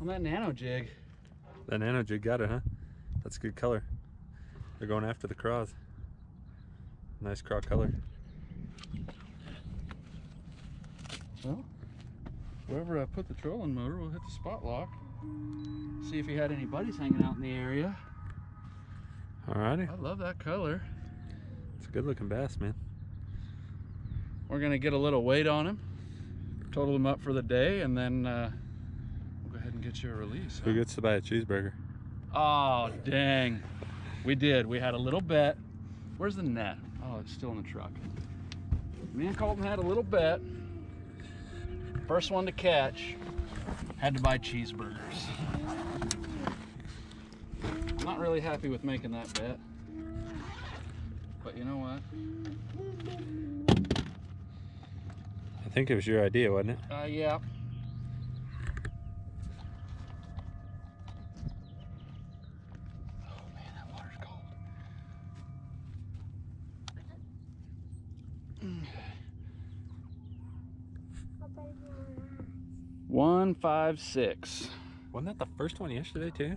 On that nano jig. That nano jig got it, huh? That's a good color. They're going after the craws. Nice craw color. Well, wherever I put the trolling motor, we'll hit the spot lock. See if he had any buddies hanging out in the area. Alrighty. I love that color. It's a good looking bass, man. We're gonna get a little weight on him, total them up for the day, and then uh, we'll go ahead and get you a release. Who huh? gets to buy a cheeseburger? Oh, dang. We did. We had a little bet. Where's the net? Oh, it's still in the truck. Me and Colton had a little bet. First one to catch had to buy cheeseburgers. I'm not really happy with making that bet. But you know what? I think it was your idea, wasn't it? Uh, yeah. Oh man, that water's cold. One five six. Wasn't that the first one yesterday too?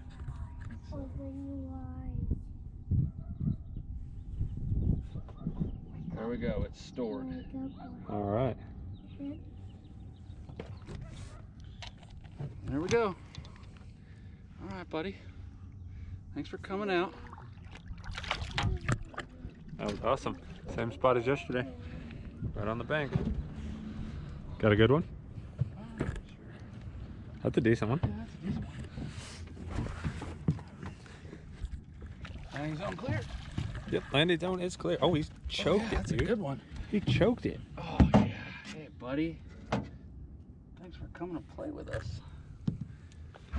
There we go. It's stored. All right. There we go. All right, buddy. Thanks for coming out. That was awesome. Same spot as yesterday. Right on the bank. Got a good one? That's a decent one. Yeah, that's a decent one. Hang zone clear. Yep, landing zone is clear. Oh, he's oh, choked yeah, it, that's dude. a good one. He choked it. Yeah. Hey, buddy. Thanks for coming to play with us.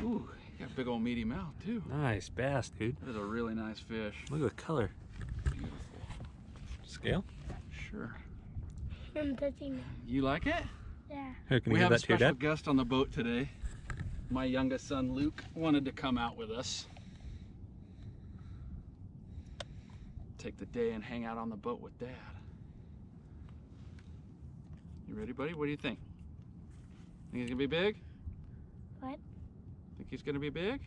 Ooh, you got a big old meaty mouth too. Nice bass, dude. That is a really nice fish. Look at the color. Beautiful. Scale? Sure. I'm touching it. You like it? Yeah. Here, can we you have a that to special dad? guest on the boat today. My youngest son Luke wanted to come out with us. Take the day and hang out on the boat with dad. You ready, buddy? What do you think? Think he's gonna be big? What? Think he's gonna be big?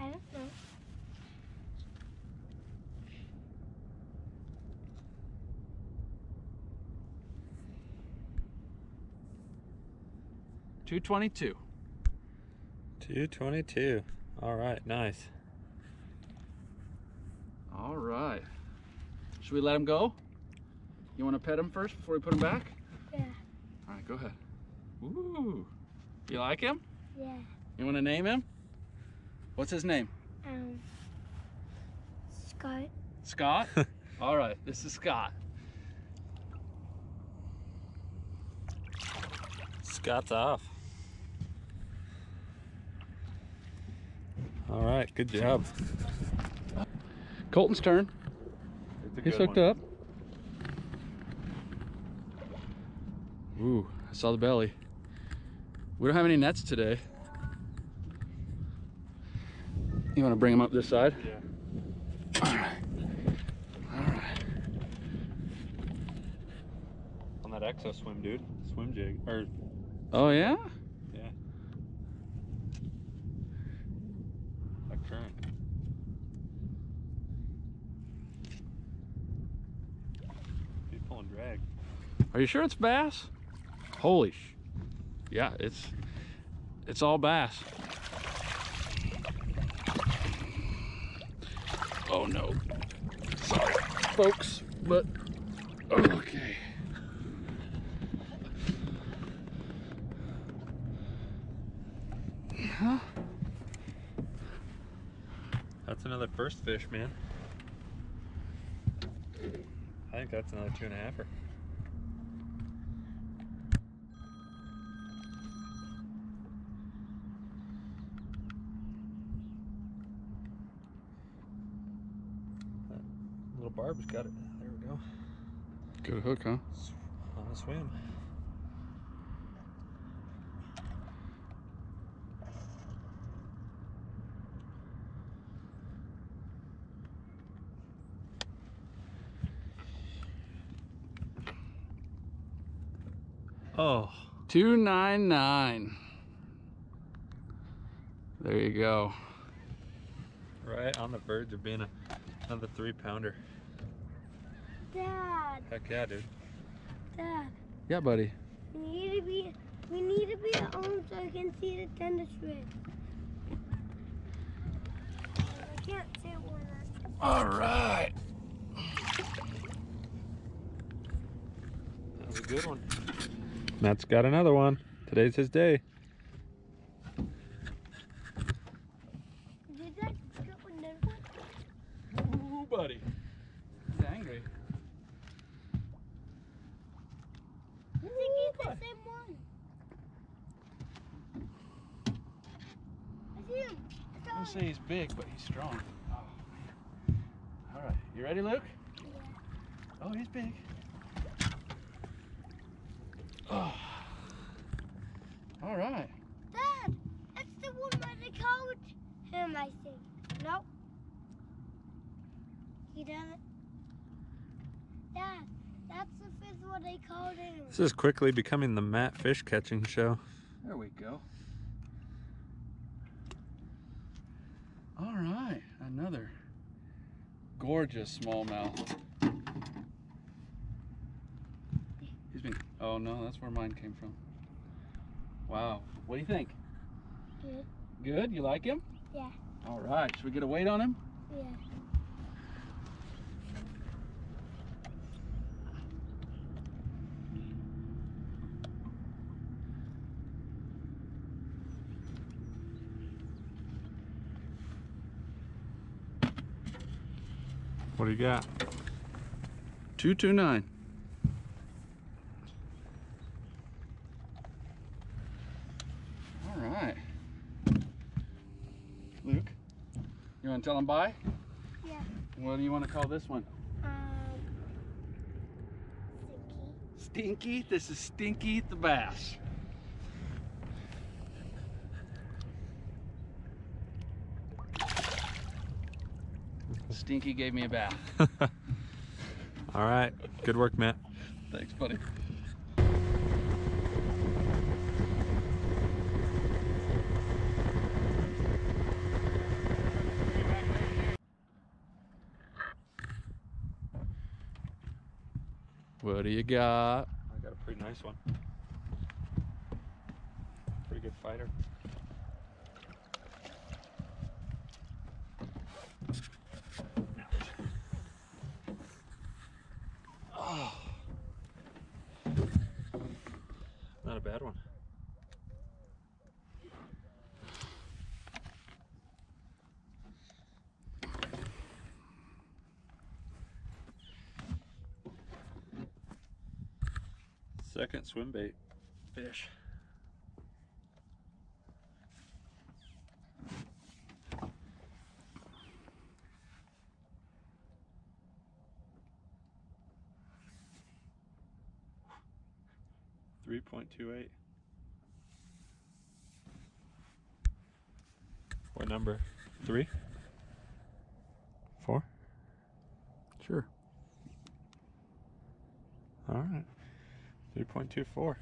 I don't know. Two twenty-two. 222. All right, nice. All right. Should we let him go? You want to pet him first before we put him back? Yeah. All right, go ahead. Ooh. You like him? Yeah. You want to name him? What's his name? Um. Scott. Scott? All right, this is Scott. Scott's off. All right, good job. Colton's turn. It's a He's hooked up. Ooh, I saw the belly. We don't have any nets today. You want to bring them up this side? Yeah. All right. All right. On that exo swim, dude. Swim jig. Or, Oh, yeah? yeah. That current. He's pulling drag. Are you sure it's bass? Holy. Yeah, it's it's all bass. Oh no. Sorry, folks, but okay. Huh? That's another first fish, man. I think that's another two and a halfer. Barb's got it. There we go. Good hook, huh? On a swim. Oh, 299. There you go. Right on the verge of being a, another three pounder. Dad, Heck yeah, dude. Dad, Yeah, buddy. we need to be, we need to be at home so I can see the tender strip. I can't see one. All right. That was a good one. Matt's got another one. Today's his day. Did that get one there? Ooh, buddy. He's angry. I think it's the same one. I see him. I saw I him. say he's big, but he's strong. Oh, man. All right. You ready, Luke? Oh, he's big. Oh. All right. Dad, that's the one where they called him, I think. Nope. He doesn't. Dad, that's the fifth one they called him. This is quickly becoming the Matt fish catching show. There we go. All right, another gorgeous smallmouth. He's been. Oh no, that's where mine came from. Wow. What do you think? Good. Good. You like him? Yeah. All right. Should we get a weight on him? Yeah. What do you got? Two two nine. All right. Luke, you want to tell him bye? Yeah. What do you want to call this one? Um. Stinky. This is Stinky the bass. Stinky gave me a bath. All right. Good work, Matt. Thanks, buddy. What do you got? I got a pretty nice one. Pretty good fighter. Bad one. Second swim bait fish. Three point two eight. What number? Three? Four? Sure. All right. 3.24.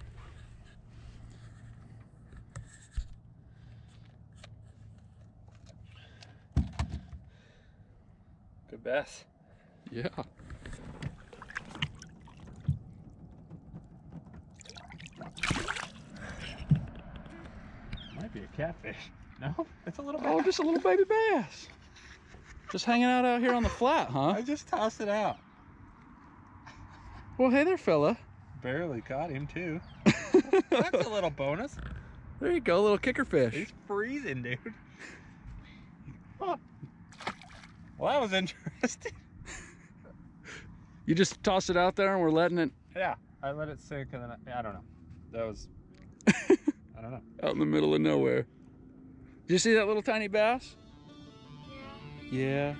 Good bass. Yeah. Be a catfish. No? It's a little Oh, just a little baby bass. Just hanging out out here on the flat, huh? I just tossed it out. Well, hey there, fella. Barely caught him too. That's a little bonus. There you go, little kicker fish. He's freezing, dude. Huh. Well, that was interesting. You just toss it out there and we're letting it Yeah, I let it sink and then I, I don't know. That was don't know. out in the middle of nowhere. Did you see that little tiny bass? Yeah. Yeah.